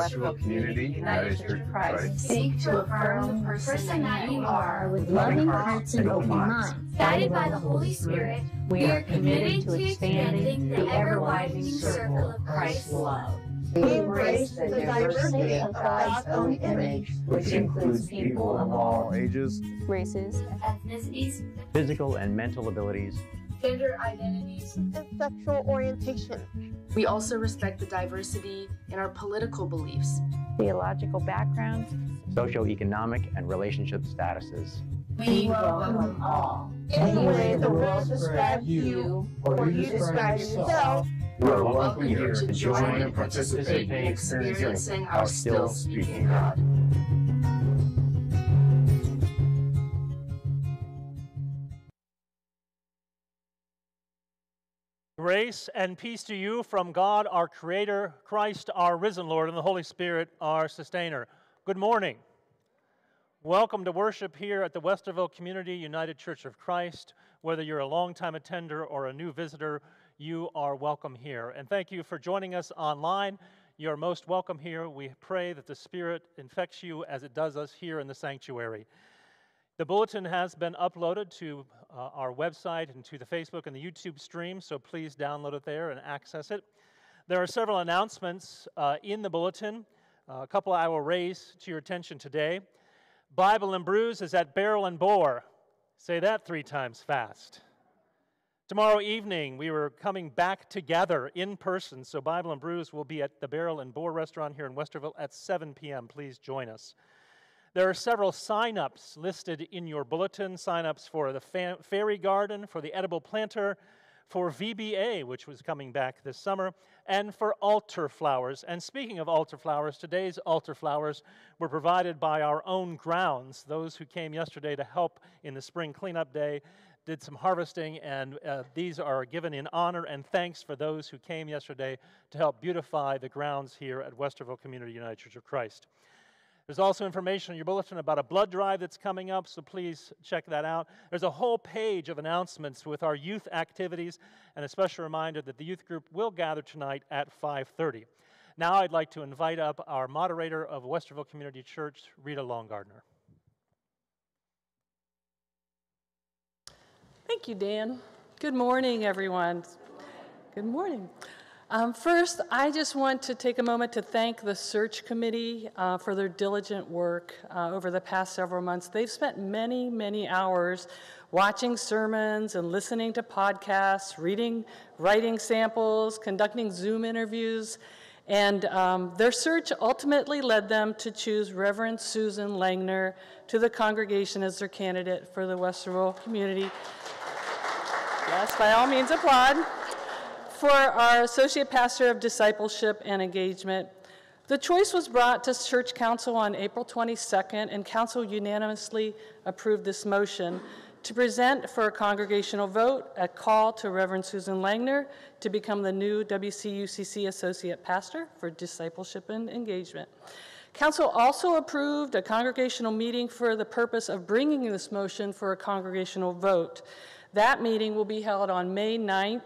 of Community United Church of Christ seek to affirm the person that you are with loving hearts and open minds. Guided by the Holy Spirit, we are committed to expanding the ever-widening circle of Christ's love. We embrace the diversity of God's own image, which includes people of all ages, races, ethnicities, physical and mental abilities, gender identities, and sexual orientation. We also respect the diversity in our political beliefs, theological backgrounds, socioeconomic and relationship statuses. We welcome all. Any way the world describes you or you describe yourself, we are welcome here to join and participate in experiencing our still speaking God. Grace and peace to you from God, our Creator, Christ, our risen Lord, and the Holy Spirit, our sustainer. Good morning. Welcome to worship here at the Westerville Community United Church of Christ. Whether you're a longtime attender or a new visitor, you are welcome here. And thank you for joining us online. You're most welcome here. We pray that the Spirit infects you as it does us here in the sanctuary. The bulletin has been uploaded to uh, our website and to the Facebook and the YouTube stream, so please download it there and access it. There are several announcements uh, in the bulletin. Uh, a couple I will raise to your attention today. Bible and Brews is at Barrel and Boar. Say that three times fast. Tomorrow evening, we were coming back together in person, so Bible and Brews will be at the Barrel and Boar restaurant here in Westerville at 7 p.m. Please join us. There are several sign-ups listed in your bulletin, sign-ups for the Fairy Garden, for the Edible Planter, for VBS, which was coming back this summer, and for altar flowers. And speaking of altar flowers, today's altar flowers were provided by our own grounds, those who came yesterday to help in the spring cleanup day did some harvesting, and uh, these are given in honor and thanks for those who came yesterday to help beautify the grounds here at Westerville Community United Church of Christ. There's also information in your bulletin about a blood drive that's coming up, so please check that out. There's a whole page of announcements with our youth activities, and a special reminder that the youth group will gather tonight at 5:30. Now I'd like to invite up our moderator of Westerville Community Church, Rita Longgardner. Thank you, Dan. Good morning, everyone. Good morning. Um, first, I just want to take a moment to thank the search committee uh, for their diligent work uh, over the past several months. They've spent many, many hours watching sermons and listening to podcasts, reading writing samples, conducting Zoom interviews, and um, their search ultimately led them to choose Reverend Susan Langner to the congregation as their candidate for the Westerville community. Yes, by all means, applaud for our Associate Pastor of Discipleship and Engagement. The choice was brought to Church Council on April 22nd, and Council unanimously approved this motion to present for a congregational vote a call to Reverend Susan Langner to become the new WCUCC Associate Pastor for Discipleship and Engagement. Council also approved a congregational meeting for the purpose of bringing this motion for a congregational vote. That meeting will be held on May 9th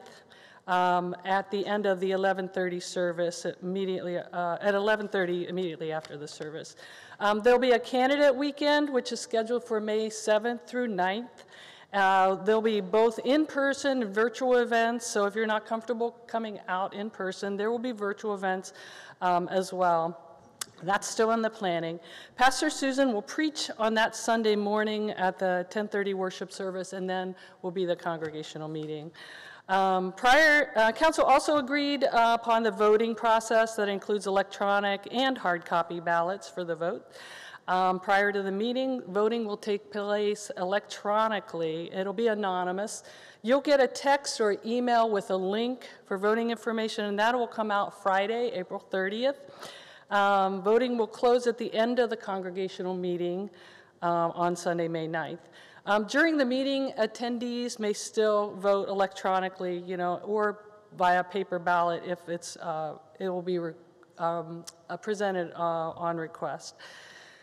um, at the end of the 11:30 service, immediately uh, at 11:30 immediately after the service. Um, there'll be a candidate weekend, which is scheduled for May 7th through 9th. Uh, there'll be both in-person and virtual events, so if you're not comfortable coming out in person, there will be virtual events um, as well. That's still in the planning. Pastor Susan will preach on that Sunday morning at the 1030 worship service, and then will be the congregational meeting. Um, prior, uh, council also agreed uh, upon the voting process that includes electronic and hard copy ballots for the vote. Um, prior to the meeting, voting will take place electronically. It'll be anonymous. You'll get a text or email with a link for voting information, and that will come out Friday, April 30th. Um, voting will close at the end of the congregational meeting uh, on Sunday, May 9th. Um, during the meeting, attendees may still vote electronically, you know, or via paper ballot if it's, uh, it will be um, uh, presented uh, on request.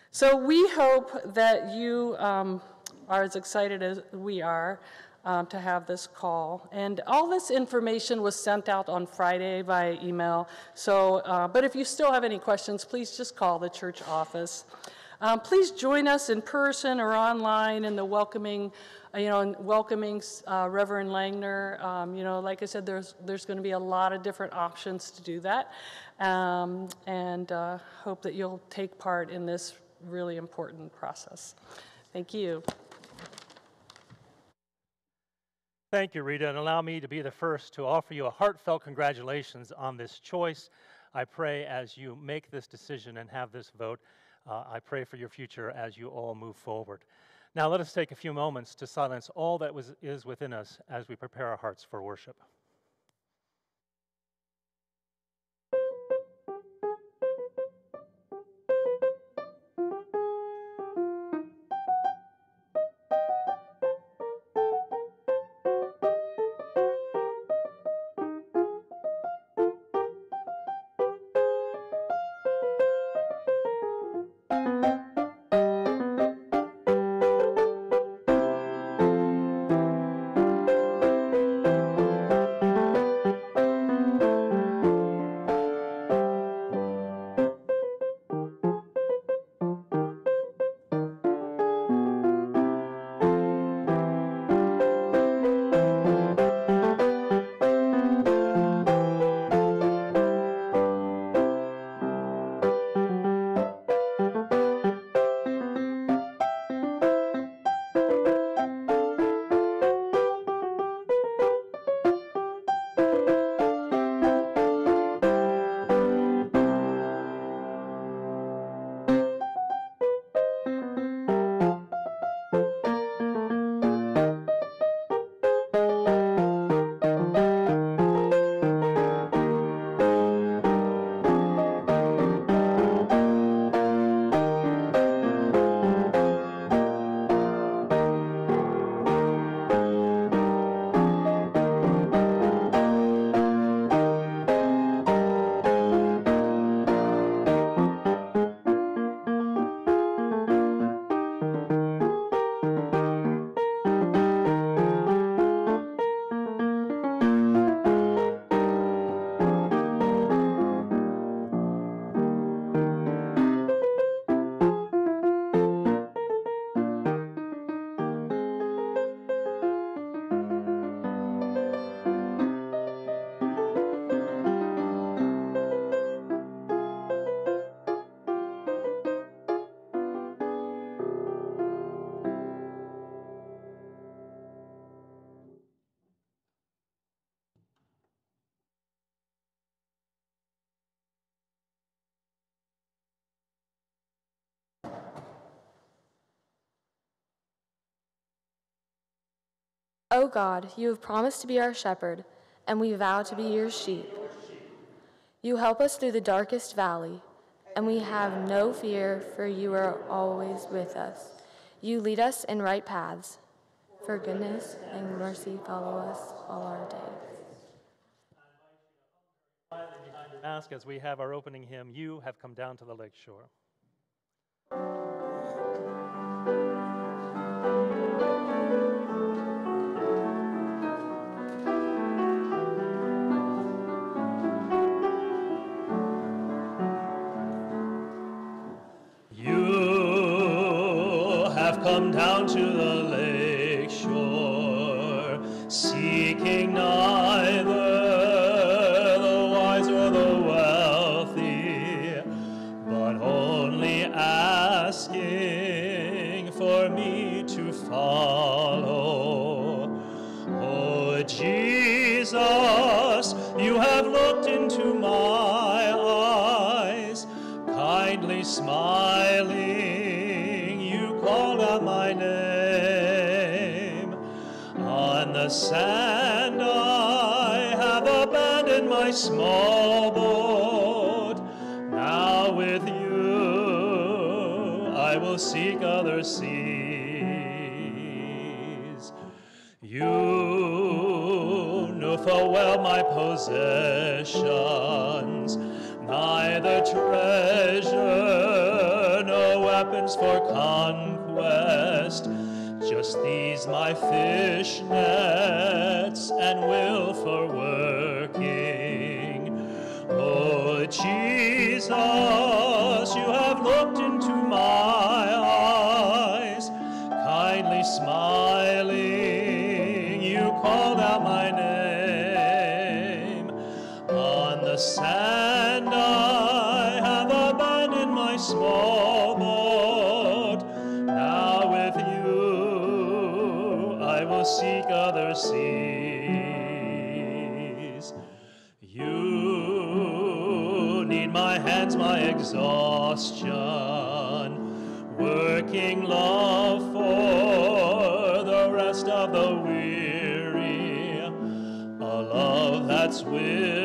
So we hope that you um, are as excited as we are um, to have this call. And all this information was sent out on Friday via email. So, uh, but if you still have any questions, please just call the church office. Um, please join us in person or online in the welcoming, uh, you know, in welcoming uh, Reverend Langner. Um, you know, like I said, there's there's going to be a lot of different options to do that, um, and uh, hope that you'll take part in this really important process. Thank you. Thank you, Rita, and allow me to be the first to offer you a heartfelt congratulations on this choice. I pray as you make this decision and have this vote uh, I pray for your future as you all move forward. Now, let us take a few moments to silence all that was, is within us as we prepare our hearts for worship. O God, you have promised to be our shepherd, and we vow to be your sheep. You help us through the darkest valley, and we have no fear, for you are always with us. You lead us in right paths, for goodness and mercy follow us all our days. Ask as we have our opening hymn, You Have Come Down to the Lake Shore. Come down to the lake shore, seeking neither sand I have abandoned my small boat. Now with you I will seek other seas. You know full well my possessions, neither treasure, nor weapons for conquest These my fish nets and will exhaustion, working love for the rest of the weary, a love that's willing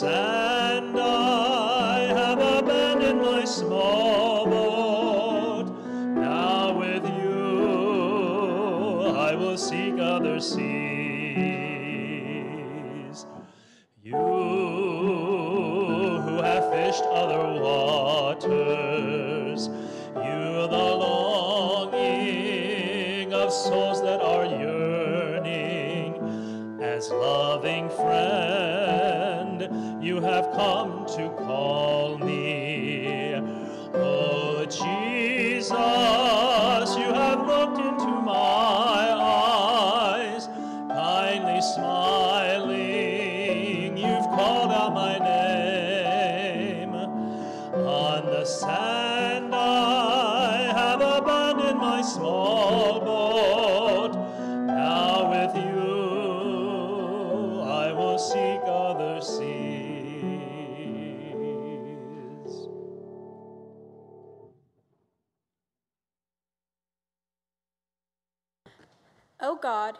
On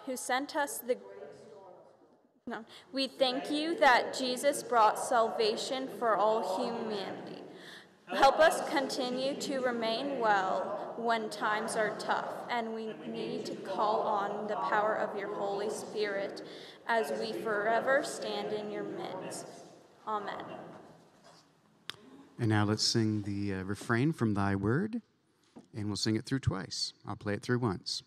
who sent us the no, we thank you that Jesus brought salvation for all humanity. Help us continue to remain well when times are tough, and we need to call on the power of your Holy Spirit as we forever stand in your midst. Amen. And now let's sing the uh, refrain from Thy Word, and we'll sing it through twice. I'll play it through once.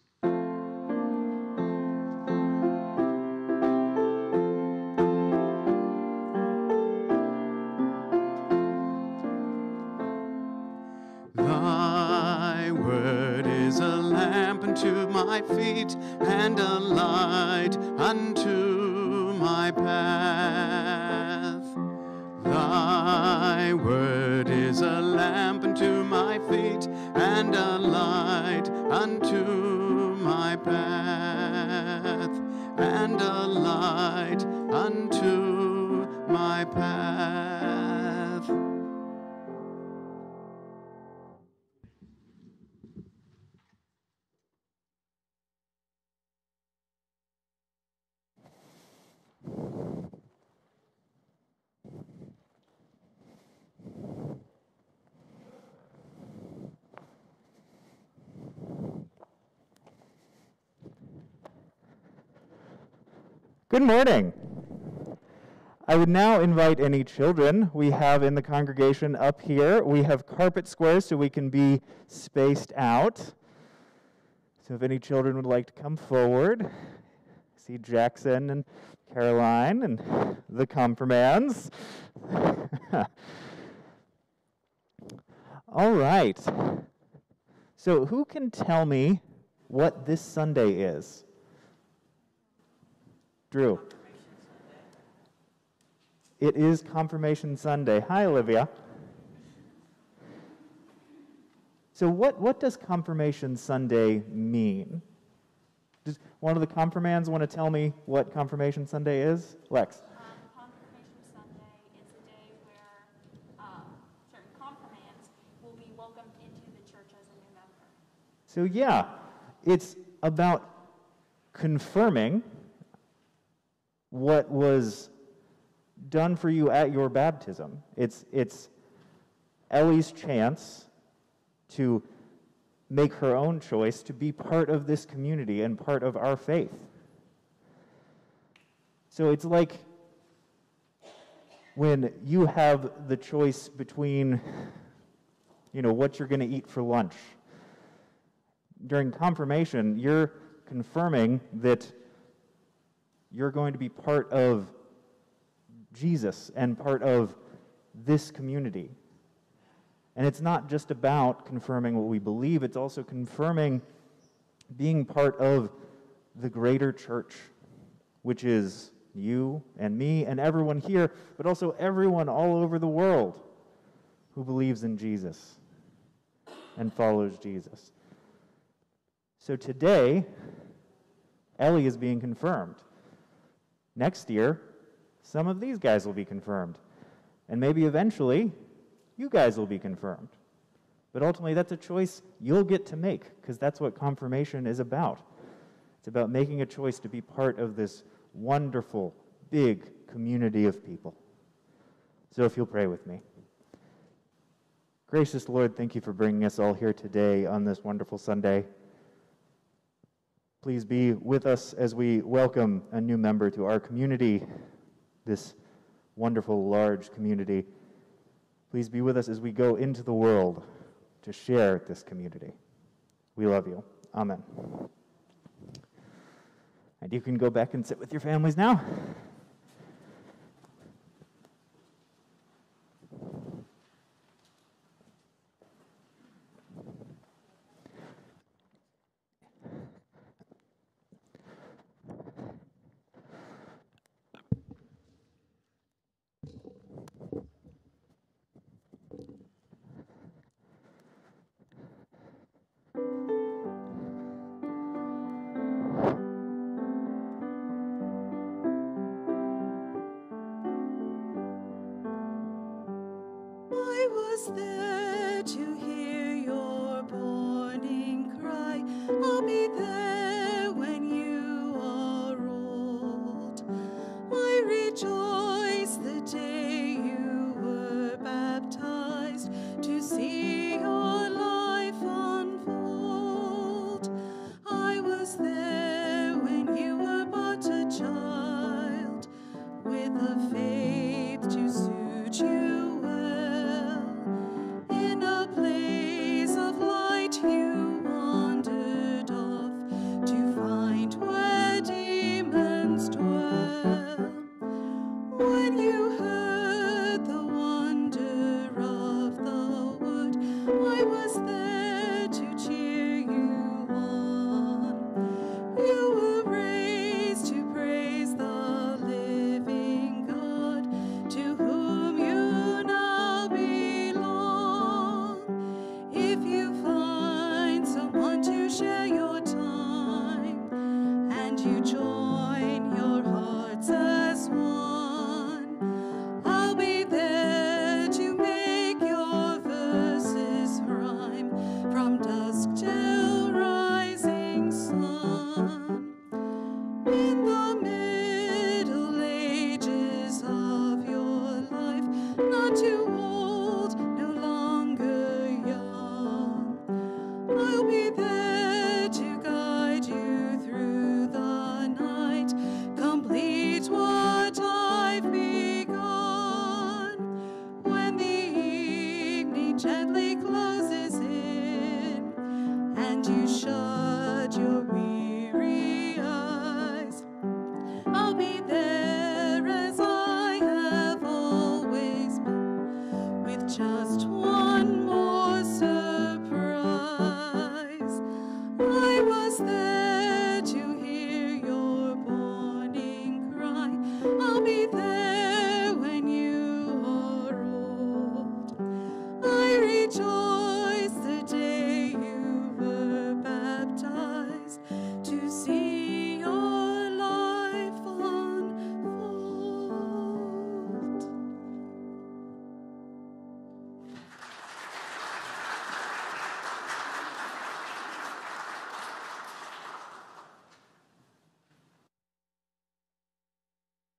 Good morning. I would now invite any children we have in the congregation up here. We have carpet squares so we can be spaced out. So if any children would like to come forward, see Jackson and Caroline and the confirmands. All right. So who can tell me what this Sunday is? Drew. It is Confirmation Sunday. Hi, Olivia. So, what, what does Confirmation Sunday mean? Does one of the confirmands want to tell me what Confirmation Sunday is? Lex. So, yeah, it's about confirming what was done for you at your baptism. It's, it's Ellie's chance to make her own choice to be part of this community and part of our faith. So it's like when you have the choice between, you know, what you're going to eat for lunch. During confirmation, you're confirming that you're going to be part of Jesus and part of this community. And it's not just about confirming what we believe, it's also confirming being part of the greater church, which is you and me and everyone here, but also everyone all over the world who believes in Jesus and follows Jesus. So today, Ellie is being confirmed. Next year, some of these guys will be confirmed. And maybe eventually, you guys will be confirmed. But ultimately, that's a choice you'll get to make because that's what confirmation is about. It's about making a choice to be part of this wonderful, big community of people. So if you'll pray with me. Gracious Lord, thank you for bringing us all here today on this wonderful Sunday. Please be with us as we welcome a new member to our community, this wonderful, large community. Please be with us as we go into the world to share this community. We love you. Amen. And you can go back and sit with your families now.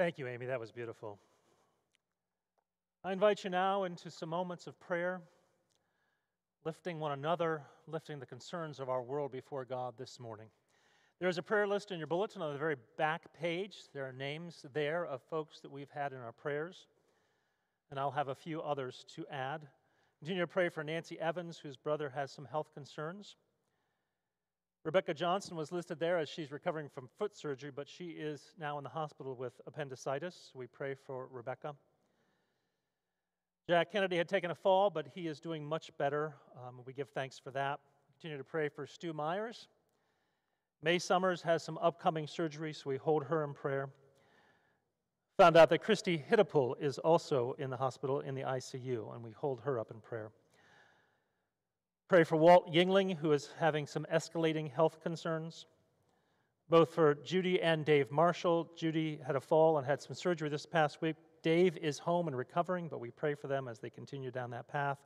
Thank you, Amy. That was beautiful. I invite you now into some moments of prayer lifting one another, lifting the concerns of our world before God this morning. There is a prayer list in your bulletin on the very back page. There are names there of folks that we've had in our prayers, and I'll have a few others to add. Continue to pray for Nancy Evans, whose brother has some health concerns. Rebecca Johnson was listed there as she's recovering from foot surgery, but she is now in the hospital with appendicitis. We pray for Rebecca. Jack Kennedy had taken a fall, but he is doing much better. Um, we give thanks for that. Continue to pray for Stu Myers. May Summers has some upcoming surgery, so we hold her in prayer. Found out that Christy Hittapul is also in the hospital in the ICU, and we hold her up in prayer. Pray for Walt Yingling, who is having some escalating health concerns. Both for Judy and Dave Marshall. Judy had a fall and had some surgery this past week. Dave is home and recovering, but we pray for them as they continue down that path.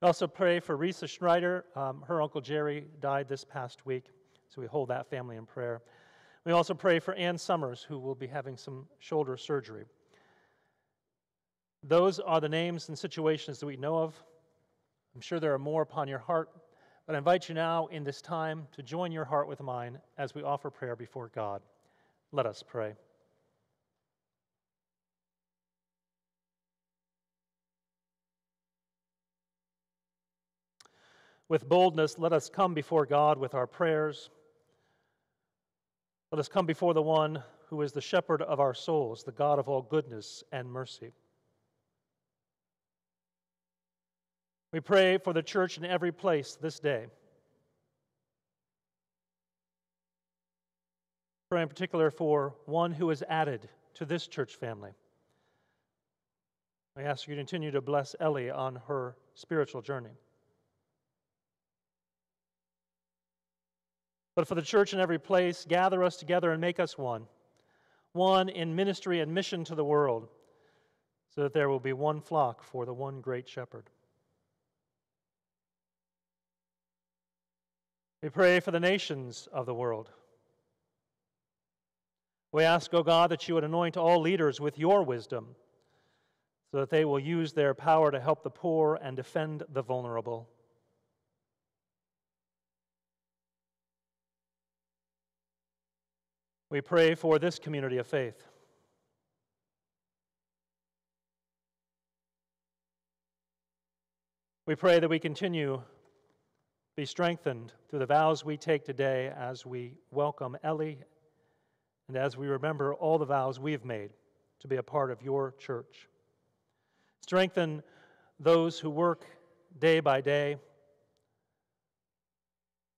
We also, pray for Risa Schneider. Um, her uncle Jerry died this past week, so we hold that family in prayer. We also pray for Ann Summers, who will be having some shoulder surgery. Those are the names and situations that we know of. I'm sure there are more upon your heart, but I invite you now in this time to join your heart with mine as we offer prayer before God. Let us pray. With boldness, let us come before God with our prayers. Let us come before the one who is the shepherd of our souls, the God of all goodness and mercy. We pray for the church in every place this day. Pray in particular for one who is added to this church family. I ask you to continue to bless Ellie on her spiritual journey. But for the church in every place, gather us together and make us one. One in ministry and mission to the world, so that there will be one flock for the one great shepherd. We pray for the nations of the world. We ask, O oh God, that you would anoint all leaders with your wisdom, so that they will use their power to help the poor and defend the vulnerable. We pray for this community of faith. We pray that we continue be strengthened through the vows we take today as we welcome Ellie and as we remember all the vows we have made to be a part of your church. Strengthen those who work day by day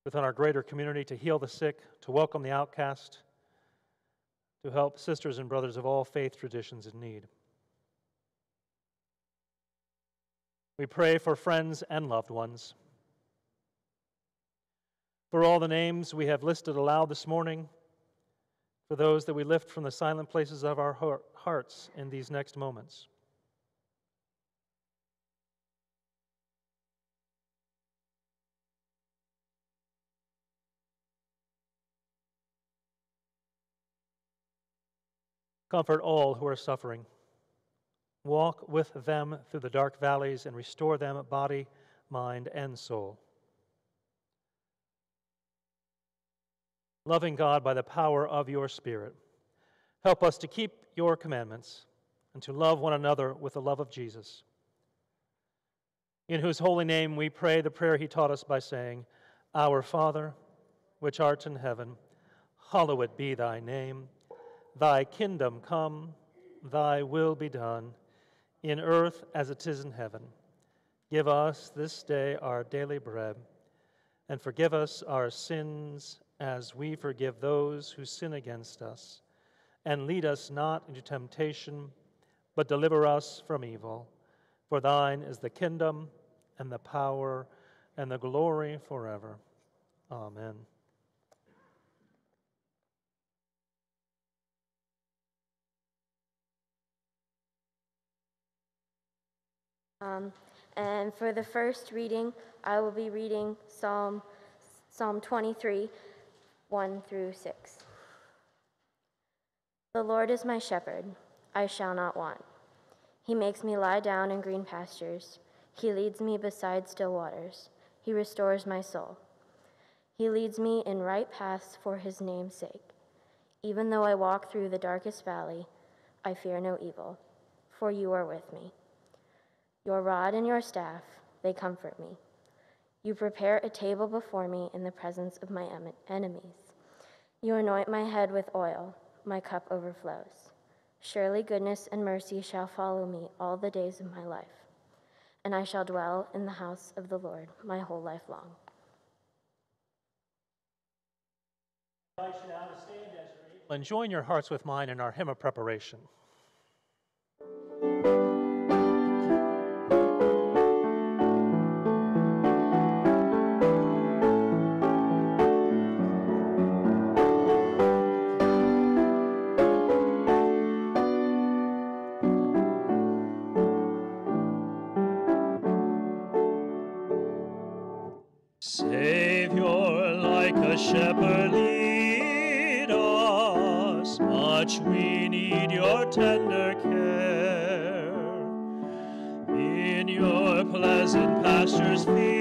within our greater community to heal the sick, to welcome the outcast, to help sisters and brothers of all faith traditions in need. We pray for friends and loved ones. For all the names we have listed aloud this morning, for those that we lift from the silent places of our hearts in these next moments. Comfort all who are suffering. Walk with them through the dark valleys and restore them body, mind, and soul. Loving God by the power of your Spirit, help us to keep your commandments and to love one another with the love of Jesus. In whose holy name we pray the prayer he taught us by saying, Our Father, which art in heaven, hallowed be thy name. Thy kingdom come, thy will be done, in earth as it is in heaven. Give us this day our daily bread, and forgive us our sins as we forgive those who sin against us. And lead us not into temptation, but deliver us from evil. For thine is the kingdom, and the power, and the glory forever. Amen. Um, and for the first reading, I will be reading Psalm, Psalm 23, 1 through 6. The Lord is my shepherd, I shall not want. He makes me lie down in green pastures. He leads me beside still waters. He restores my soul. He leads me in right paths for his name's sake. Even though I walk through the darkest valley, I fear no evil, for you are with me. Your rod and your staff, they comfort me. You prepare a table before me in the presence of my enemies. You anoint my head with oil, my cup overflows. Surely goodness and mercy shall follow me all the days of my life, and I shall dwell in the house of the Lord my whole life long. And join your hearts with mine in our hymn of preparation. Shepherd, lead us. Much we need your tender care. In your pleasant pastures, feed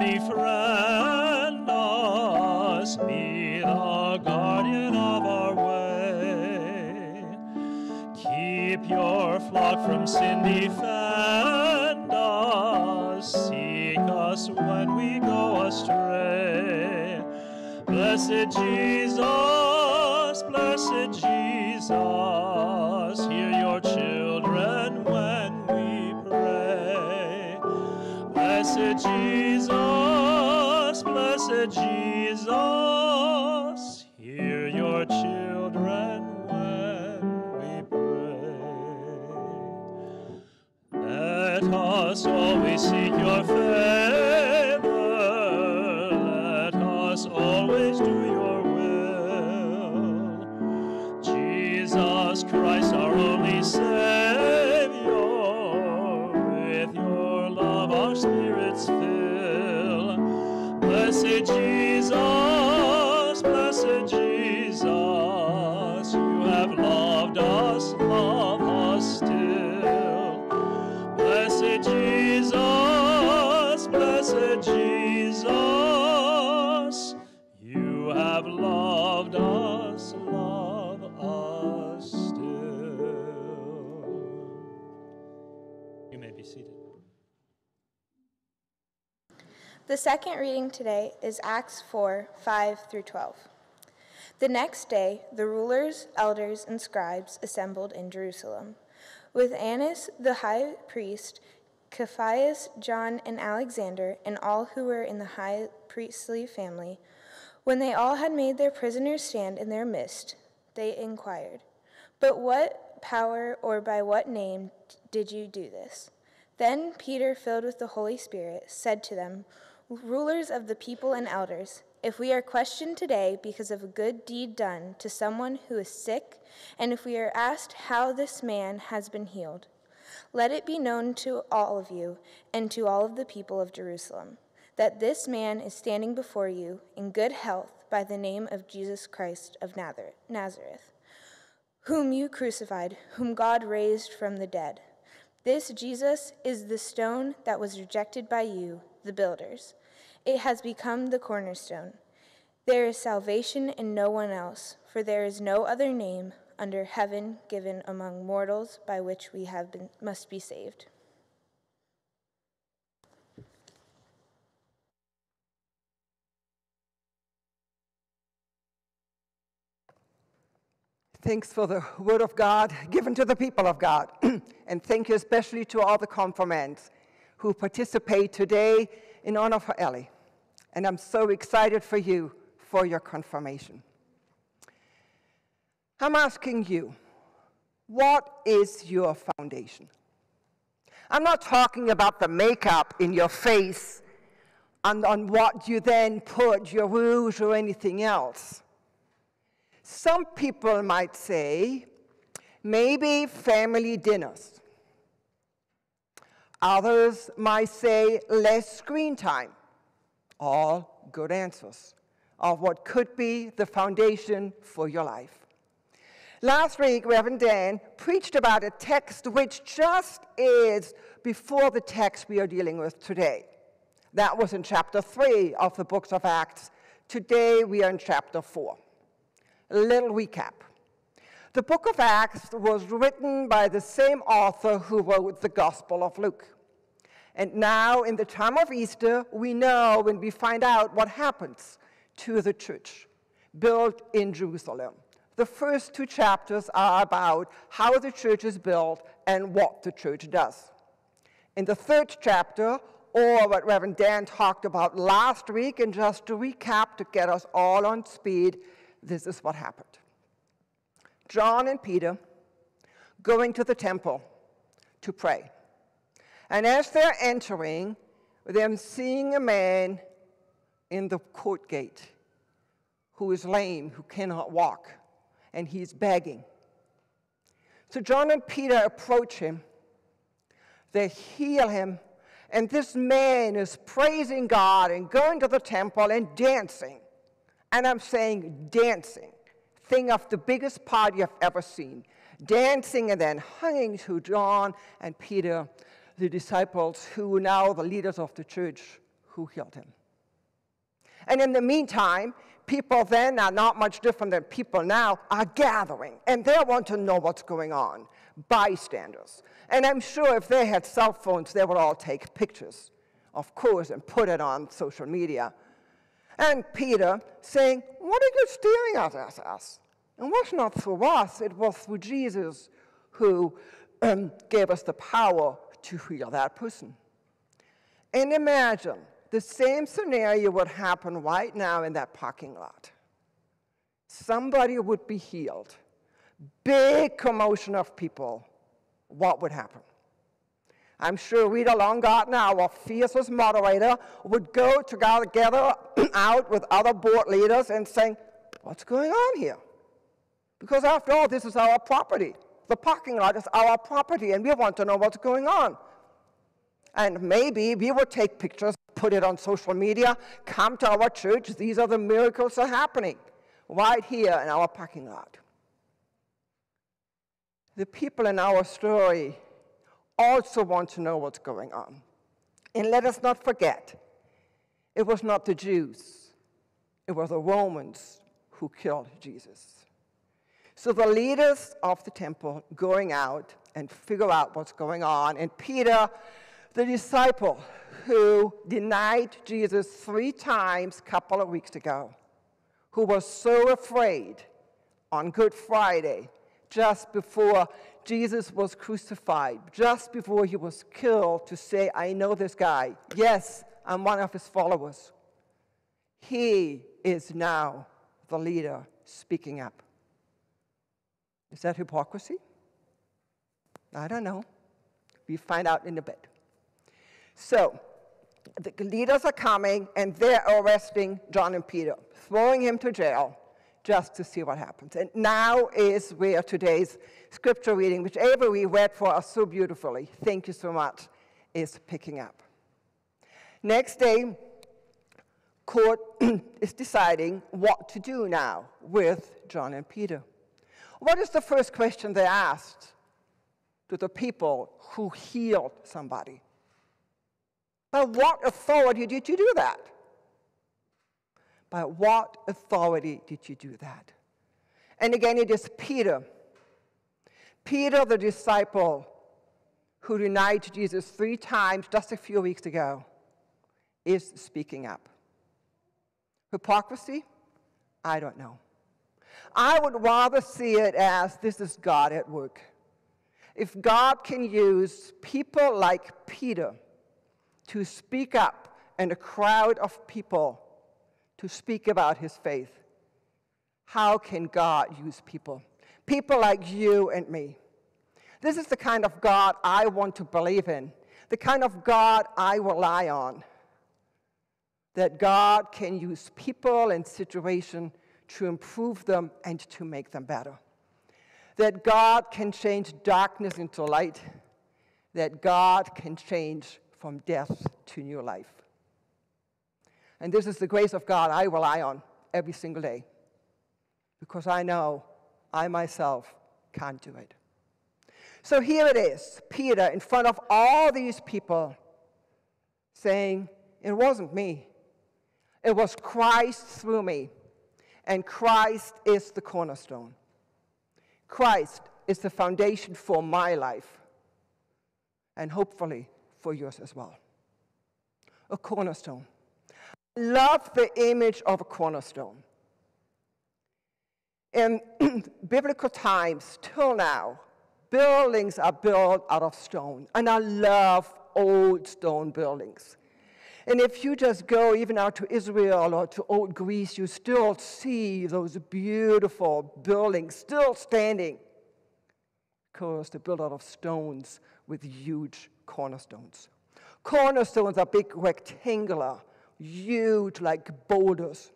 befriend us, be the guardian of our way. Keep your flock from sin, defend us, seek us when we go astray. Blessed Jesus, blessed Jesus, us always seek your favor. The second reading today is Acts 4 5 through 12. The next day, the rulers, elders, and scribes assembled in Jerusalem, with Annas the high priest, Caiaphas, John, and Alexander, and all who were in the high priestly family. When they all had made their prisoners stand in their midst, they inquired, But what power or by what name did you do this? Then Peter, filled with the Holy Spirit, said to them, Rulers of the people and elders, if we are questioned today because of a good deed done to someone who is sick, and if we are asked how this man has been healed, let it be known to all of you and to all of the people of Jerusalem that this man is standing before you in good health by the name of Jesus Christ of Nazareth, whom you crucified, whom God raised from the dead. This Jesus is the stone that was rejected by you, the builders. It has become the cornerstone. There is salvation in no one else, for there is no other name under heaven given among mortals by which we have been, must be saved. Thanks for the word of God given to the people of God. and thank you especially to all the confirmands who participate today in honor for Ellie. And I'm so excited for you for your confirmation. I'm asking you, what is your foundation? I'm not talking about the makeup in your face and on what you then put, your rouge or anything else. Some people might say, maybe family dinners. Others might say less screen time. All good answers of what could be the foundation for your life. Last week, Reverend Dan preached about a text which just is before the text we are dealing with today. That was in chapter 3 of the books of Acts. Today, we are in chapter 4. A little recap. The book of Acts was written by the same author who wrote the Gospel of Luke. And now, in the time of Easter, we know when we find out what happens to the church built in Jerusalem. The first two chapters are about how the church is built and what the church does. In the third chapter, or what Reverend Dan talked about last week, and just to recap to get us all on speed, this is what happened. John and Peter going to the temple to pray. And as they're entering, they're seeing a man in the court gate who is lame, who cannot walk, and he's begging. So John and Peter approach him. They heal him, and this man is praising God and going to the temple and dancing. And I'm saying dancing. Think of the biggest party I've ever seen. Dancing and then hanging to John and Peter, the disciples who were now the leaders of the church who healed him. And in the meantime, people then are not much different than people now are gathering and they want to know what's going on. Bystanders. And I'm sure if they had cell phones, they would all take pictures, of course, and put it on social media. And Peter saying, What are you staring at us? And was not through us, it was through Jesus who um, gave us the power to heal that person. And imagine the same scenario would happen right now in that parking lot. Somebody would be healed. Big commotion of people. What would happen? I'm sure we'd have Rita Longartner, our fiercest moderator, would go together out with other board leaders and saying, what's going on here? Because after all, this is our property. The parking lot is our property, and we want to know what's going on. And maybe we would take pictures, put it on social media, come to our church. These are the miracles that are happening right here in our parking lot. The people in our story also want to know what's going on. And let us not forget, it was not the Jews, it was the Romans who killed Jesus. So the leaders of the temple going out and figure out what's going on, and Peter, the disciple who denied Jesus three times a couple of weeks ago, who was so afraid on Good Friday, just before Jesus was crucified, just before he was killed, to say, I know this guy. Yes, I'm one of his followers. He is now the leader speaking up. Is that hypocrisy? I don't know. We find out in a bit. So, the leaders are coming and they're arresting John and Peter, throwing him to jail just to see what happens. And now is where today's scripture reading, which Avery read for us so beautifully, thank you so much, is picking up. Next day, court is deciding what to do now with John and Peter. What is the first question they asked to the people who healed somebody? By what authority did you do that? By what authority did you do that? And again, it is Peter. Peter, the disciple who denied Jesus three times just a few weeks ago, is speaking up. Hypocrisy? I don't know. I would rather see it as this is God at work. If God can use people like Peter to speak up in a crowd of people to speak about his faith. How can God use people? People like you and me. This is the kind of God I want to believe in. the kind of God I rely on. That God can use people and situations to improve them and to make them better. That God can change darkness into light. That God can change from death to new life. And this is the grace of God I rely on every single day because I know I myself can't do it. So here it is Peter in front of all these people saying, It wasn't me, it was Christ through me. And Christ is the cornerstone. Christ is the foundation for my life, and hopefully for yours as well. A cornerstone. Love the image of a cornerstone. In biblical times, till now, buildings are built out of stone, and I love old stone buildings. And if you just go even out to Israel or to old Greece, you still see those beautiful buildings still standing because they're built out of stones with huge cornerstones. Cornerstones are big rectangular, huge like boulders.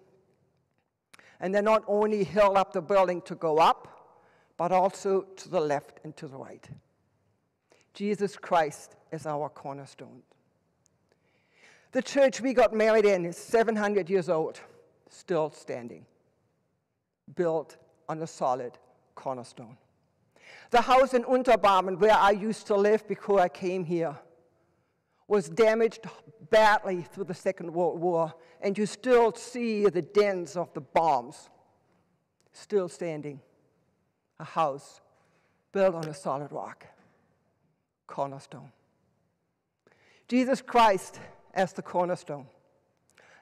And they're not only held up the building to go up, but also to the left and to the right. Jesus Christ is our cornerstone. The church we got married in is 700 years old, still standing, built on a solid cornerstone. The house in Unterbarmen, where I used to live before I came here, was damaged badly through the Second World War, and you still see the dents of the bombs still standing. A house built on a solid rock, cornerstone. Jesus Christ as the cornerstone.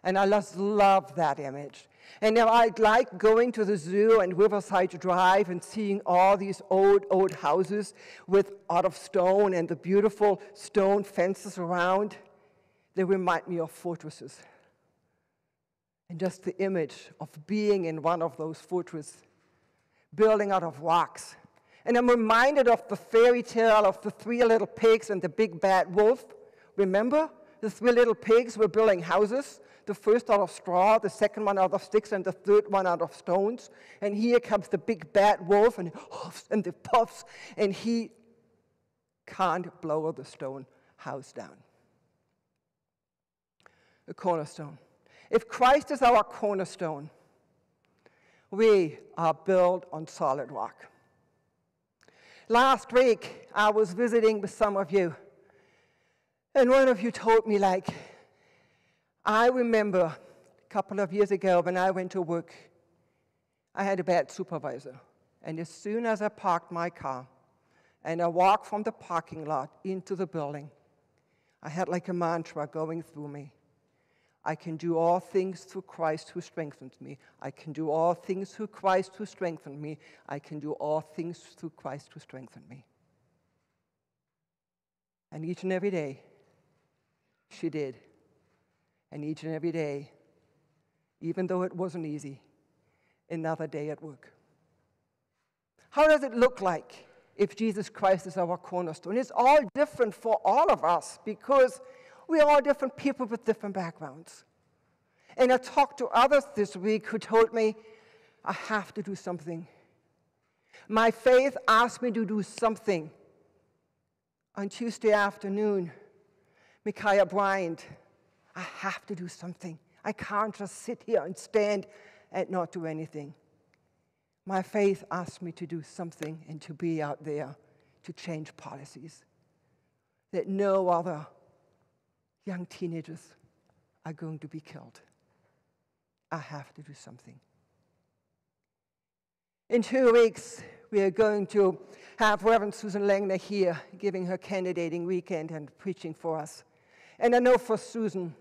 And I just love that image. And now I like going to the zoo and Riverside Drive and seeing all these old, old houses with out of stone and the beautiful stone fences around. They remind me of fortresses. And just the image of being in one of those fortresses, building out of rocks. And I'm reminded of the fairy tale of the three little pigs and the big bad wolf. Remember? The three little pigs were building houses, the first out of straw, the second one out of sticks, and the third one out of stones. And here comes the big bad wolf and huffs and the puffs, and he can't blow the stone house down. The cornerstone. If Christ is our cornerstone, we are built on solid rock. Last week, I was visiting with some of you and one of you told me, like, I remember a couple of years ago when I went to work, I had a bad supervisor. And as soon as I parked my car and I walked from the parking lot into the building, I had like a mantra going through me. I can do all things through Christ who strengthens me. I can do all things through Christ who strengthens me. I can do all things through Christ who strengthens me. And each and every day, she did. And each and every day, even though it wasn't easy, another day at work. How does it look like if Jesus Christ is our cornerstone? It's all different for all of us because we are all different people with different backgrounds. And I talked to others this week who told me, I have to do something. My faith asked me to do something. On Tuesday afternoon, Ma'Khia Bryant, I have to do something. I can't just sit here and stand and not do anything. My faith asked me to do something and to be out there to change policies that no other young teenagers are going to be killed. I have to do something. In two weeks, we are going to have Reverend Susan Langner here giving her candidating weekend and preaching for us. And I know for Susan,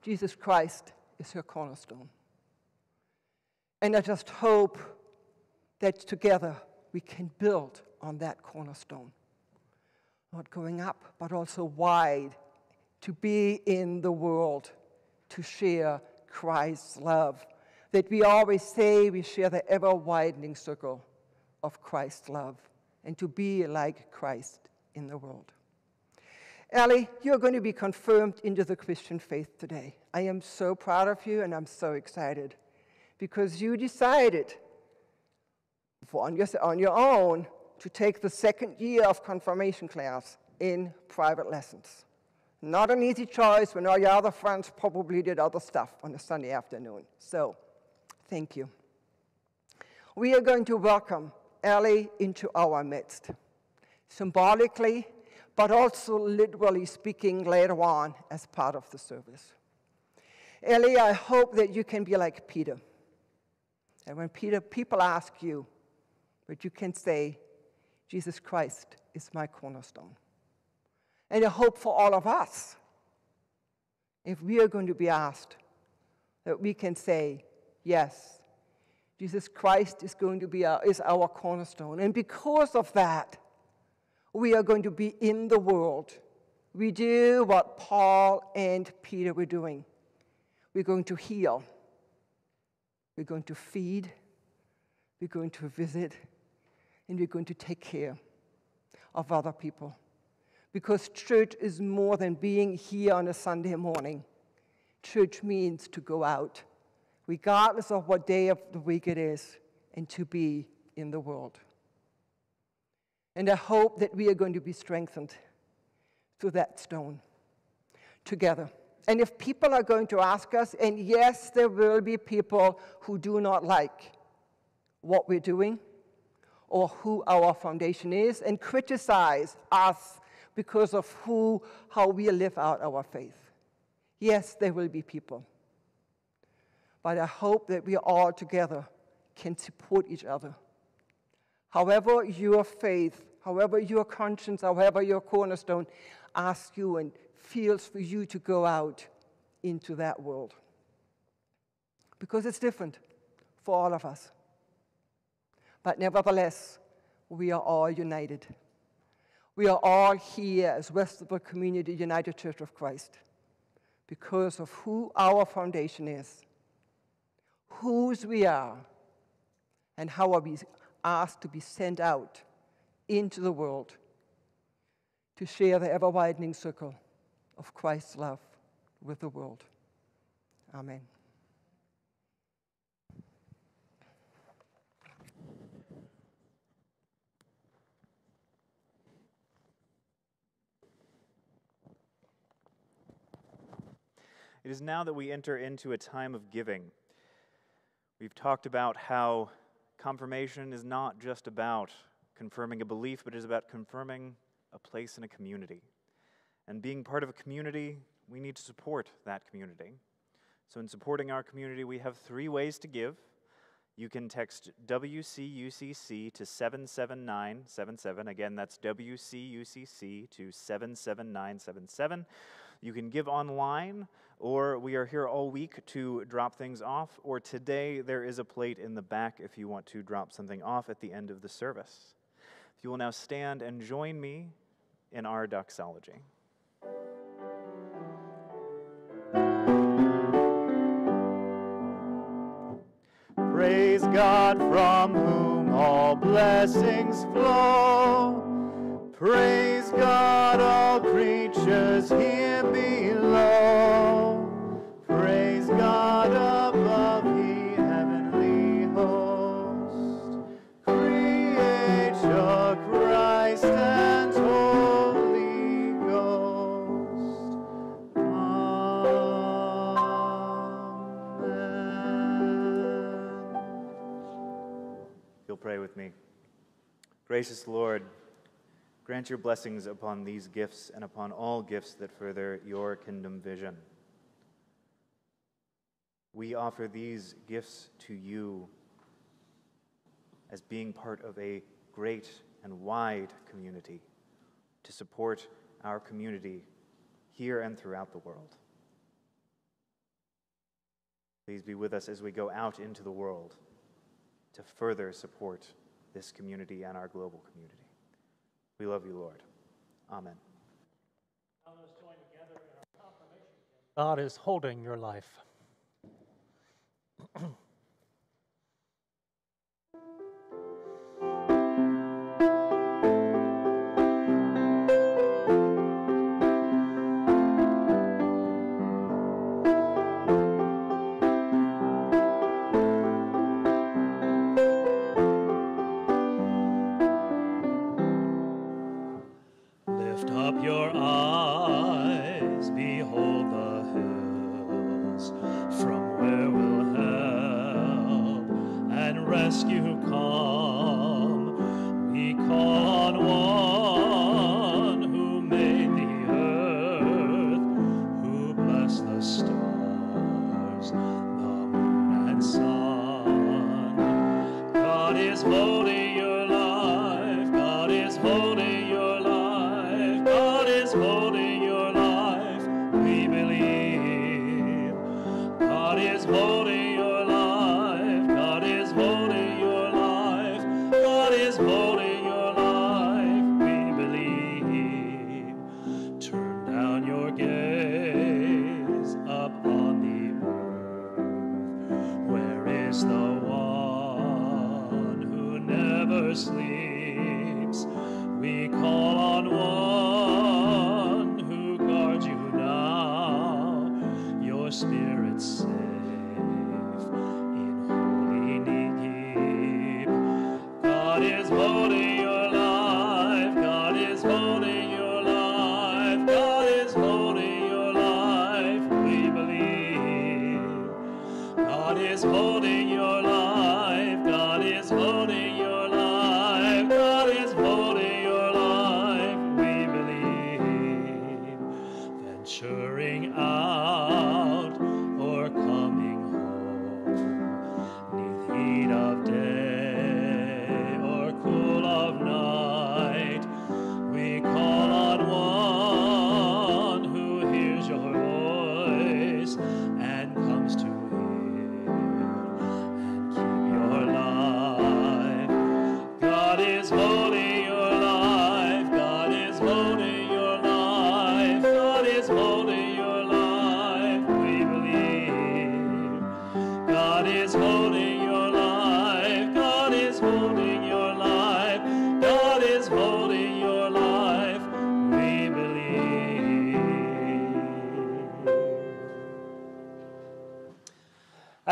Jesus Christ is her cornerstone. And I just hope that together we can build on that cornerstone. Not going up, but also wide, to be in the world, to share Christ's love. That we always say we share the ever widening circle of Christ's love, and to be like Christ in the world. Ellie, you're going to be confirmed into the Christian faith today. I am so proud of you and I'm so excited because you decided on your, on your own to take the second year of confirmation class in private lessons. Not an easy choice when all your other friends probably did other stuff on a Sunday afternoon. So, thank you. We are going to welcome Ellie into our midst, symbolically, but also literally speaking later on as part of the service. Ellie, I hope that you can be like Peter. And when Peter, people ask you, but you can say, Jesus Christ is my cornerstone. And I hope for all of us, if we are going to be asked, that we can say, yes, Jesus Christ is going to be our, is our cornerstone. And because of that, we are going to be in the world. We do what Paul and Peter were doing. We're going to heal. We're going to feed. We're going to visit. And we're going to take care of other people because church is more than being here on a Sunday morning. Church means to go out, regardless of what day of the week it is, and to be in the world. And I hope that we are going to be strengthened through that stone together. And if people are going to ask us, and yes, there will be people who do not like what we're doing or who our foundation is and criticize us because of who, how we live out our faith. Yes, there will be people. But I hope that we all together can support each other. However, your faith, however, your conscience, however, your cornerstone asks you and feels for you to go out into that world. Because it's different for all of us. But nevertheless, we are all united. We are all here as Westerville Community United Church of Christ because of who our foundation is, whose we are, and how are we asked to be sent out into the world to share the ever widening circle of Christ's love with the world. Amen. It is now that we enter into a time of giving. We've talked about how confirmation is not just about confirming a belief, but it is about confirming a place in a community. And being part of a community, we need to support that community. So, in supporting our community, we have three ways to give. You can text WCUCC to 77977. Again, that's WCUCC to 77977. You can give online, or we are here all week to drop things off, or today there is a plate in the back if you want to drop something off at the end of the service. If you will now stand and join me in our doxology. Praise God from whom all blessings flow. Praise God, all creatures here below. Praise God above, ye heavenly host. Creator, Christ, and Holy Ghost. Amen. You'll pray with me. Gracious Lord, Grant your blessings upon these gifts and upon all gifts that further your kingdom vision. We offer these gifts to you as being part of a great and wide community to support our community here and throughout the world. Please be with us as we go out into the world to further support this community and our global community. We love you, Lord. Amen. God is holding your life.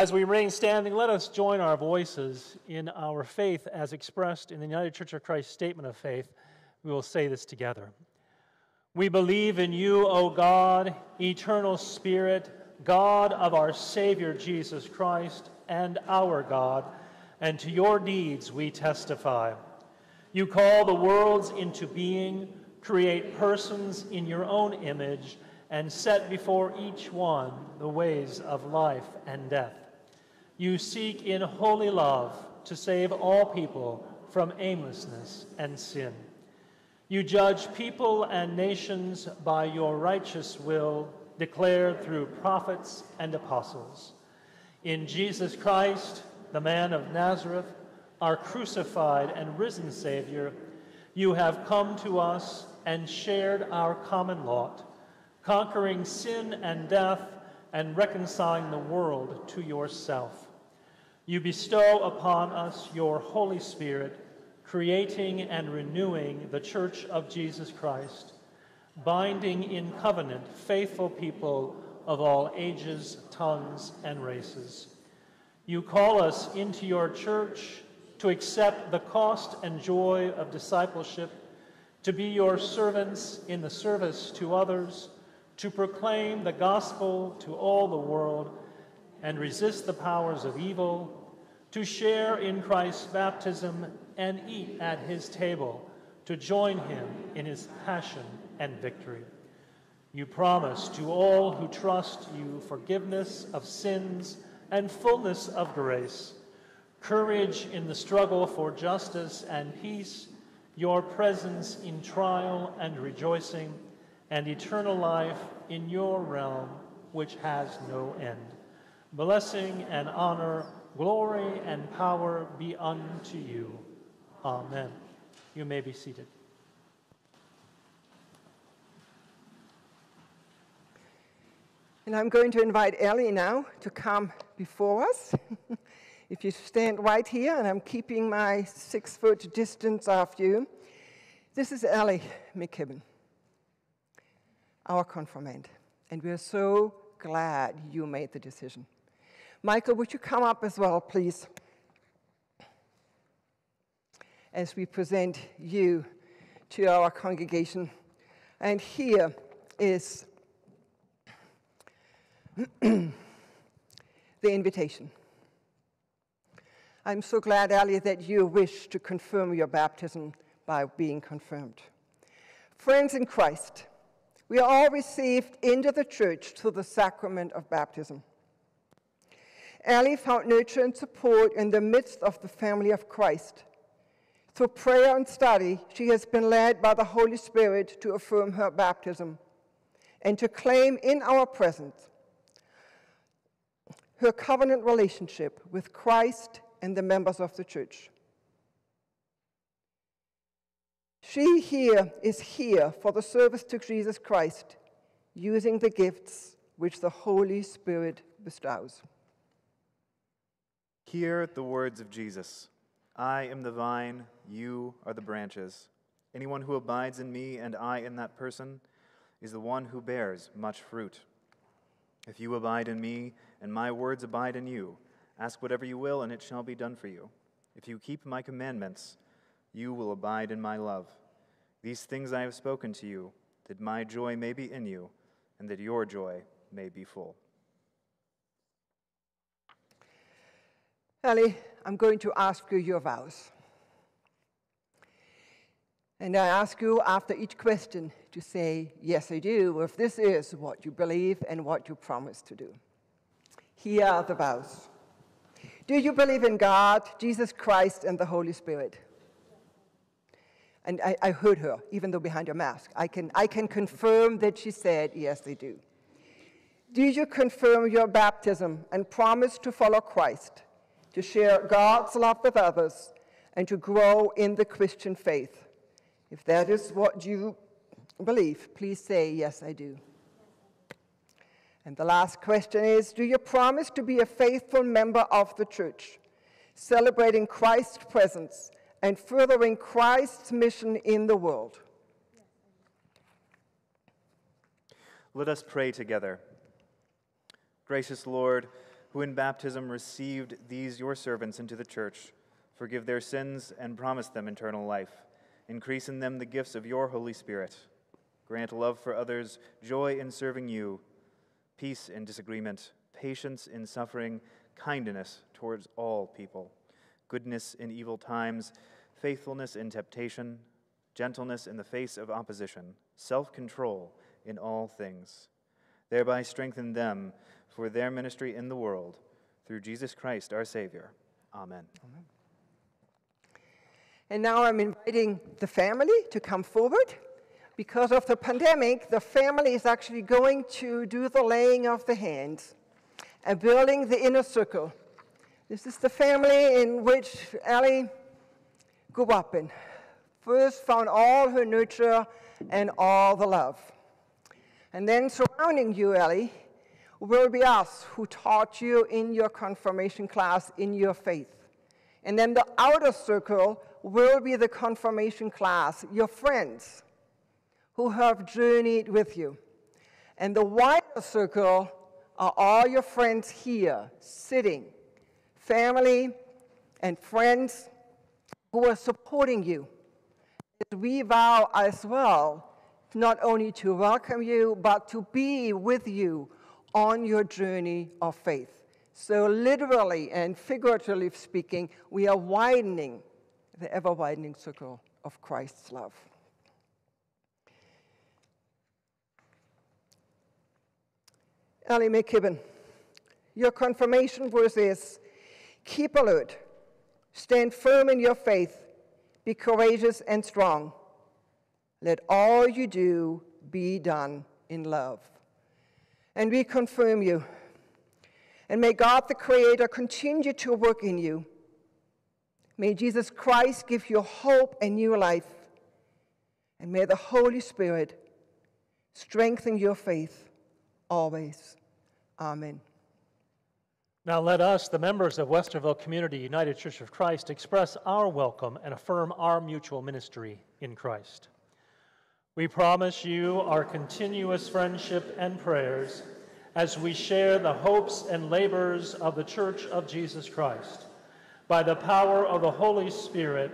As we remain standing, let us join our voices in our faith as expressed in the United Church of Christ Statement of Faith. We will say this together. We believe in you, O God, eternal Spirit, God of our Savior Jesus Christ, and our God, and to your deeds we testify. You call the worlds into being, create persons in your own image, and set before each one the ways of life and death. You seek in holy love to save all people from aimlessness and sin. You judge people and nations by your righteous will declared through prophets and apostles. In Jesus Christ, the man of Nazareth, our crucified and risen Savior, you have come to us and shared our common lot, conquering sin and death and reconciling the world to yourself. You bestow upon us your Holy Spirit, creating and renewing the Church of Jesus Christ, binding in covenant faithful people of all ages, tongues, and races. You call us into your church to accept the cost and joy of discipleship, to be your servants in the service to others, to proclaim the gospel to all the world, and resist the powers of evil, to share in Christ's baptism and eat at his table, to join him in his passion and victory. You promise to all who trust you forgiveness of sins and fullness of grace, courage in the struggle for justice and peace, your presence in trial and rejoicing, and eternal life in your realm which has no end. Blessing and honor, glory and power be unto you. Amen. You may be seated. And I'm going to invite Ellie now to come before us. if you stand right here, and I'm keeping my six foot distance off you. This is Ellie McKibben, our confirmand. And we're so glad you made the decision. Michael, would you come up as well, please? As we present you to our congregation. And here is the invitation. I'm so glad, Ali, that you wish to confirm your baptism by being confirmed. Friends in Christ, we are all received into the church through the sacrament of baptism. Ali found nurture and support in the midst of the family of Christ. Through prayer and study, she has been led by the Holy Spirit to affirm her baptism and to claim in our presence her covenant relationship with Christ and the members of the church. She here is here for the service to Jesus Christ, using the gifts which the Holy Spirit bestows. Hear the words of Jesus I am the vine, you are the branches. Anyone who abides in me and I in that person is the one who bears much fruit. If you abide in me and my words abide in you, ask whatever you will and it shall be done for you. If you keep my commandments, you will abide in my love. These things I have spoken to you, that my joy may be in you, and that your joy may be full. Ellie, I'm going to ask you your vows. And I ask you after each question to say, Yes, I do, if this is what you believe and what you promise to do. Here are the vows. Do you believe in God, Jesus Christ, and the Holy Spirit? And I, I, heard her, even though behind her mask. I can, I can confirm that she said, Yes, they do. Do you confirm your baptism and promise to follow Christ, to share God's love with others, and to grow in the Christian faith? If that is what you believe, please say, Yes, I do. And the last question is Do you promise to be a faithful member of the church, celebrating Christ's presence and furthering Christ's mission in the world? Let us pray together. Gracious Lord, who in baptism received these your servants into the church, forgive their sins and promise them eternal life. Increase in them the gifts of your Holy Spirit. Grant love for others, joy in serving you, peace in disagreement, patience in suffering, kindness towards all people, goodness in evil times, faithfulness in temptation, gentleness in the face of opposition, self control in all things. Thereby strengthen them for their ministry in the world through Jesus Christ our Savior. Amen. Amen. And now I'm inviting the family to come forward. Because of the pandemic, the family is actually going to do the laying of the hands and building the inner circle. This is the family in which Ellie grew up in. First found all her nurture and all the love. And then surrounding you, Ellie, will be us who taught you in your confirmation class in your faith. And then the outer circle will be the confirmation class, your friends who have journeyed with you. And the wider circle are all your friends here, sitting, family and friends who are supporting you. We vow as well not only to welcome you, but to be with you on your journey of faith. So, literally and figuratively speaking, we are widening the ever widening circle of Christ's love. Ellie McKibben, your confirmation verse is keep alert, stand firm in your faith, be courageous and strong. Let all you do be done in love. And we confirm you. And may God the Creator continue to work in you. May Jesus Christ give you hope and new life. And may the Holy Spirit strengthen your faith always. Amen. Now let us, the members of Westerville Community United Church of Christ, express our welcome and affirm our mutual ministry in Christ. We promise you our continuous friendship and prayers as we share the hopes and labors of the Church of Jesus Christ. By the power of the Holy Spirit,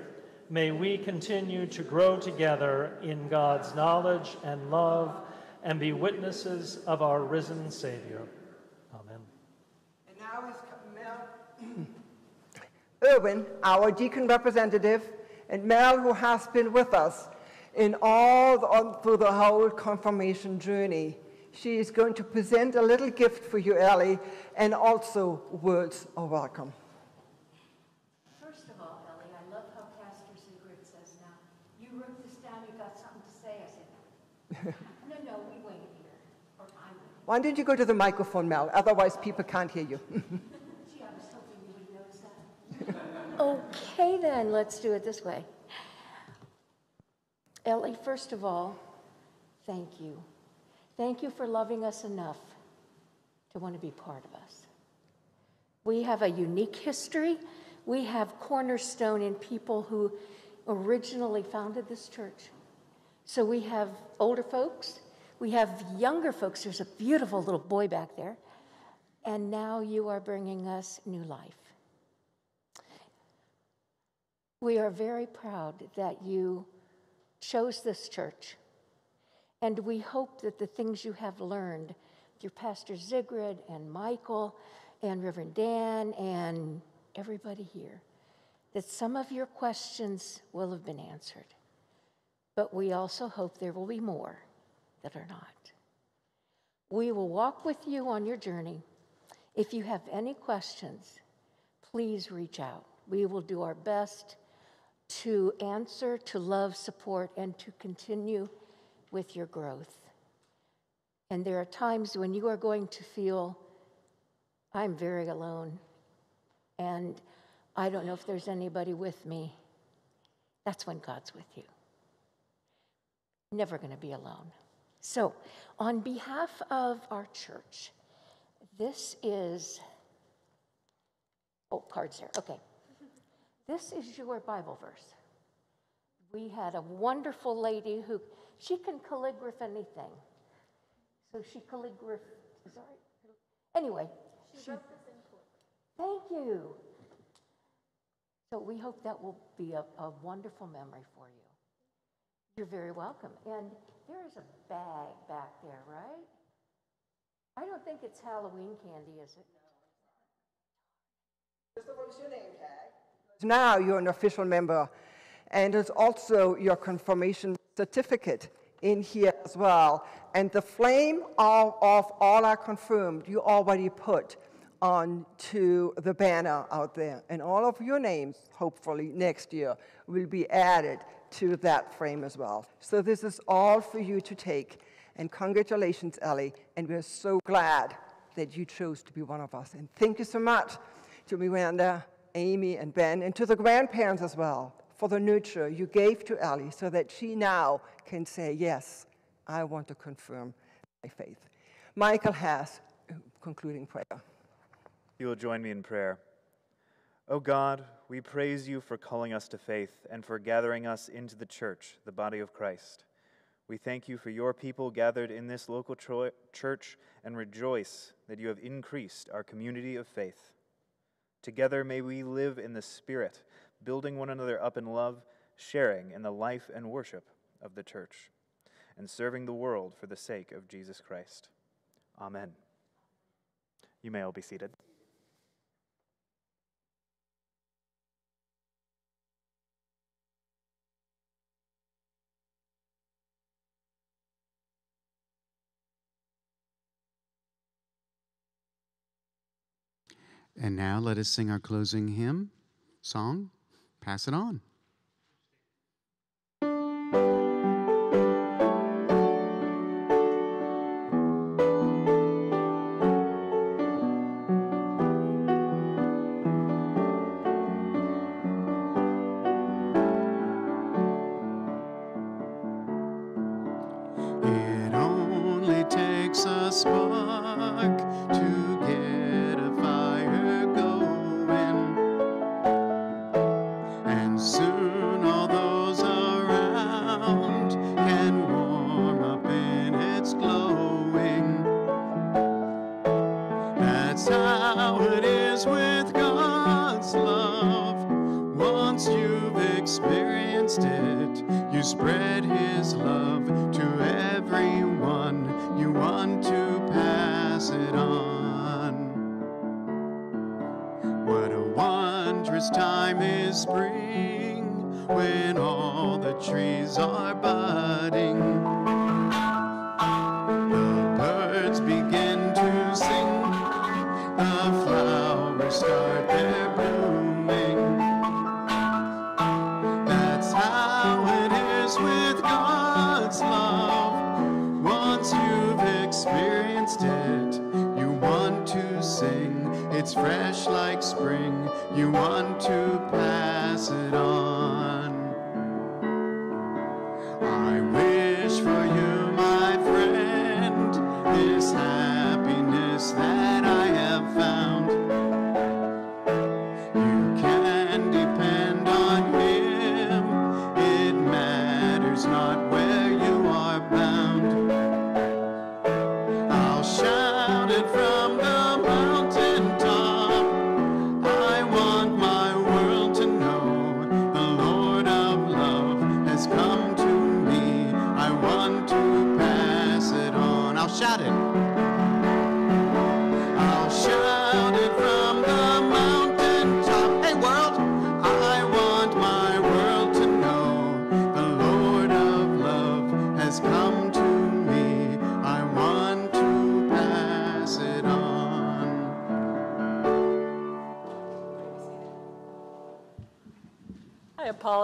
may we continue to grow together in God's knowledge and love and be witnesses of our risen Savior. Amen. And now is Mel Irwin, our deacon representative, and Mel, who has been with us in all the, on, through the whole confirmation journey. She is going to present a little gift for you, Ellie, and also words of welcome. First of all, Ellie, I love how Pastor Sigrid says now, you wrote this down, you got something to say. I said, no, no, we wait here, or I wait. Why don't you go to the microphone, Mel? Otherwise, people can't hear you. Gee, I was hoping you would notice that. okay, then, let's do it this way. Ellie, first of all, thank you. Thank you for loving us enough to want to be part of us. We have a unique history. We have cornerstone in people who originally founded this church. So we have older folks, we have younger folks. There's a beautiful little boy back there. And now you are bringing us new life. We are very proud that you chose this church. And we hope that the things you have learned through Pastor Sigrid and Michael and Reverend Dan and everybody here, that some of your questions will have been answered. But we also hope there will be more that are not. We will walk with you on your journey. If you have any questions, please reach out. We will do our best to answer, to love, support, and to continue with your growth. And there are times when you are going to feel, I'm very alone, and I don't know if there's anybody with me. That's when God's with you. Never going to be alone. So, on behalf of our church, this is, oh, cards there, okay. This is your Bible verse. We had a wonderful lady who, she can calligraph anything. So she calligraphed, sorry. Anyway. She, wrote this in Thank you. So we hope that will be a, a wonderful memory for you. You're very welcome. And there is a bag back there, right? I don't think it's Halloween candy, is it? Just what's your name tag? Now you're an official member, and there's also your confirmation certificate in here as well. And the flame of, of all are confirmed, you already put onto the banner out there. And all of your names, hopefully next year, will be added to that frame as well. So this is all for you to take. And congratulations, Ellie. And we're so glad that you chose to be one of us. And thank you so much to Miranda, Amy, and Ben, and to the grandparents as well for the nurture you gave to Ellie so that she now can say, Yes, I want to confirm my faith. Michael has concluding prayer. You will join me in prayer. O God, we praise you for calling us to faith and for gathering us into the church, the body of Christ. We thank you for your people gathered in this local church and rejoice that you have increased our community of faith. Together may we live in the Spirit, building one another up in love, sharing in the life and worship of the church, and serving the world for the sake of Jesus Christ. Amen. You may all be seated. And now let us sing our closing hymn, song, Pass It On. It's fresh like spring. You want to pass it on.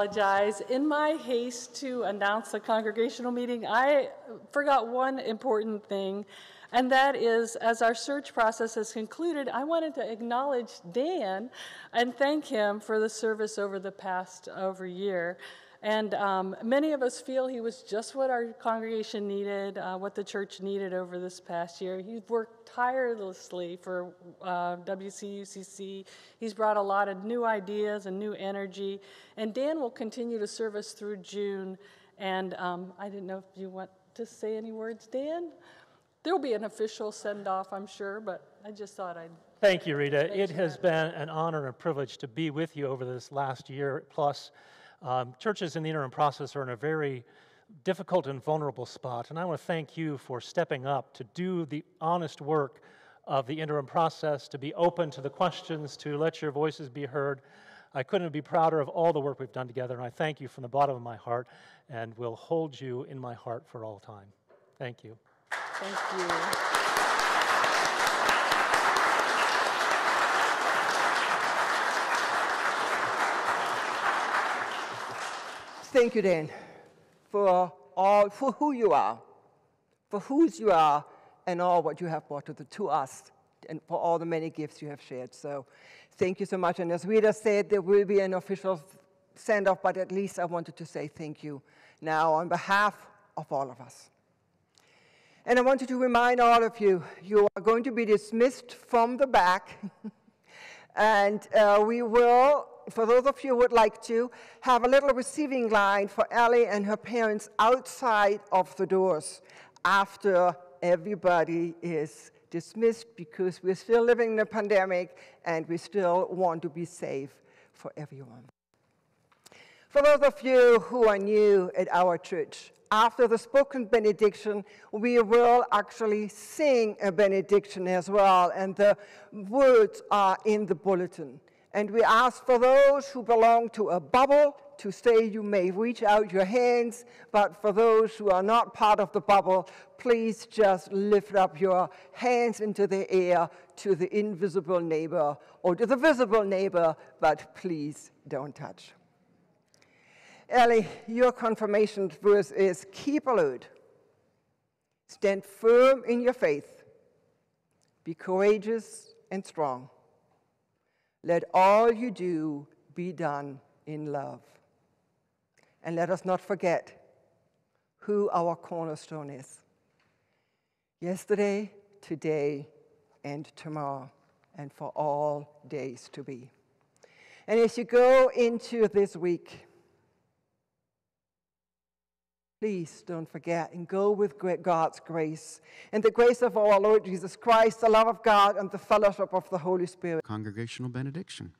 Apologize. In my haste to announce the congregational meeting, I forgot one important thing, and that is as our search process has concluded, I wanted to acknowledge Dan and thank him for the service over the past over year. And um, many of us feel he was just what our congregation needed, uh, what the church needed over this past year. He worked tirelessly for uh, WCUCC. He's brought a lot of new ideas and new energy. And Dan will continue to serve us through June. And um, I didn't know if you want to say any words, Dan? There will be an official send off, I'm sure, but I just thought I'd. Thank you, Rita. It has been an honor and a privilege to be with you over this last year plus. Um, churches in the interim process are in a very difficult and vulnerable spot, and I want to thank you for stepping up to do the honest work of the interim process, to be open to the questions, to let your voices be heard. I couldn't be prouder of all the work we've done together, and I thank you from the bottom of my heart, and will hold you in my heart for all time. Thank you. Thank you. Thank you, Dan, for all for who you are, for whose you are, and all what you have brought to, the, to us, and for all the many gifts you have shared. So, thank you so much. And as Rita said, there will be an official send off, but at least I wanted to say thank you now on behalf of all of us. And I wanted to remind all of you, you are going to be dismissed from the back. and uh, we will, for those of you who would like to, have a little receiving line for Ellie and her parents outside of the doors after everybody is dismissed because we're still living in a pandemic and we still want to be safe for everyone. For those of you who are new at our church, after the spoken benediction, we will actually sing a benediction as well, and the words are in the bulletin. And we ask for those who belong to a bubble to say you may reach out your hands, but for those who are not part of the bubble, please just lift up your hands into the air to the invisible neighbor or to the visible neighbor, but please don't touch. Ellie, your confirmation verse is keep alert. Stand firm in your faith. Be courageous and strong. Let all you do be done in love. And let us not forget who our cornerstone is. Yesterday, today, and tomorrow, and for all days to be. And as you go into this week, Please don't forget and go with God's grace. And the grace of our Lord Jesus Christ, the love of God, and the fellowship of the Holy Spirit. Congregational benediction.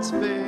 It's me.